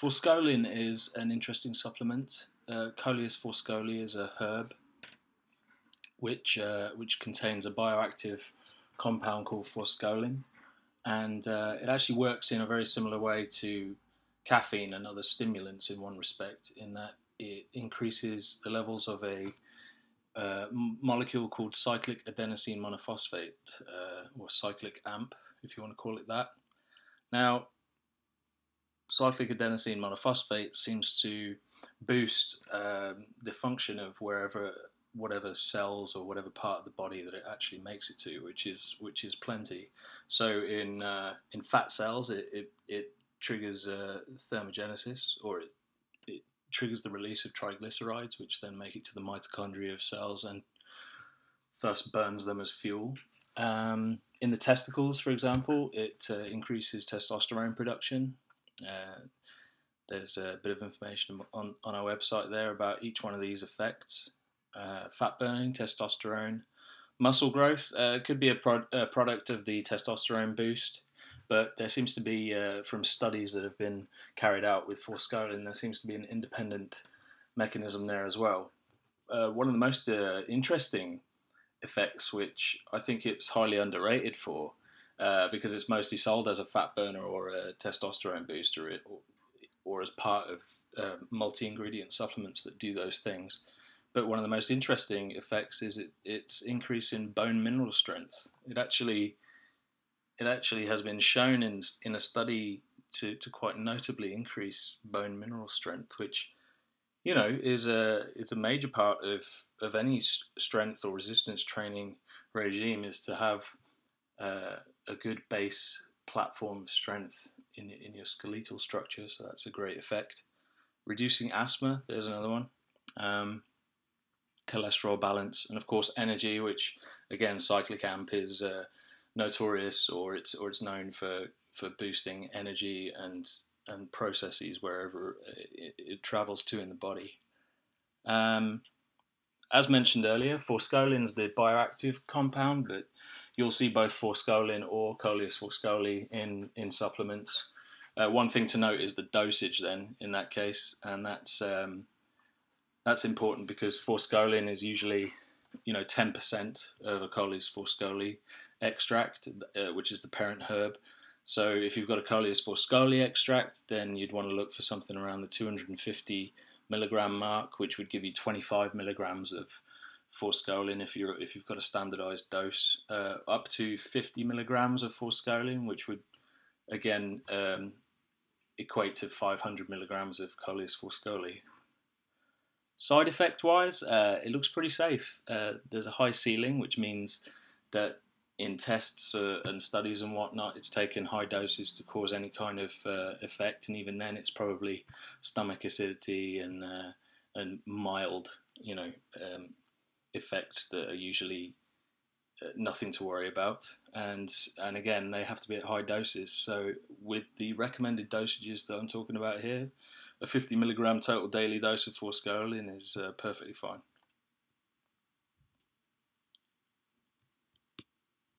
forskolin is an interesting supplement. Uh, Coleus forskohlii is a herb which uh, which contains a bioactive compound called forskolin, and uh, it actually works in a very similar way to caffeine and other stimulants in one respect, in that it increases the levels of a uh, molecule called cyclic adenosine monophosphate, uh, or cyclic AMP, if you want to call it that. Now, cyclic adenosine monophosphate seems to boost um, the function of wherever whatever cells or whatever part of the body that it actually makes it to, which is which is plenty. So in uh, in fat cells, it it, it triggers uh, thermogenesis, or it it triggers the release of triglycerides, which then make it to the mitochondria of cells and thus burns them as fuel. Um, in the testicles, for example, it uh, increases testosterone production. Uh, there's a bit of information on, on our website there about each one of these effects. Uh, fat burning, testosterone, muscle growth uh, could be a, pro- a, product of the testosterone boost, but there seems to be, uh, from studies that have been carried out with forskolin, there seems to be an independent mechanism there as well. Uh, one of the most interesting effects, which I think it's highly underrated for, uh, because it's mostly sold as a fat burner or a testosterone booster, or, or as part of multi ingredient supplements that do those things but one of the most interesting effects is it, its increase in bone mineral strength. It actually it actually has been shown in in a study to, to quite notably increase bone mineral strength, which you know is a is a major part of of any strength or resistance training regime is to have uh, a good base platform of strength in in your skeletal structure. So that's a great effect. Reducing asthma, there's another one. Um, cholesterol balance, and of course energy, which again cyclic AMP is uh, notorious or it's or it's known for for boosting energy and and processes wherever it, it travels to in the body. Um, as mentioned earlier, forskolin is the bioactive compound, but you'll see both forskolin or Coleus forskohlii in in supplements. Uh, one thing to note is the dosage then in that case, and that's um, that's important because forskolin is usually, you know, 10% of a Coleus forskohlii extract, uh, which is the parent herb. So if you've got a Coleus forskohlii extract, then you'd want to look for something around the 250 milligram mark, which would give you 25 milligrams of forskolin if you're if you've got a standardized dose, uh, up to 50 milligrams of forskolin, which would again um, equate to 500 milligrams of Coleus forskohlii. Side effect wise, uh, it looks pretty safe. Uh, there's a high ceiling, which means that in tests uh, and studies and whatnot, it's taken high doses to cause any kind of uh, effect, and even then, it's probably stomach acidity and uh, and mild, you know, um, effects that are usually uh, nothing to worry about. And and again, they have to be at high doses. So with the recommended dosages that I'm talking about here, a 50 milligram total daily dose of forskolin is uh, perfectly fine.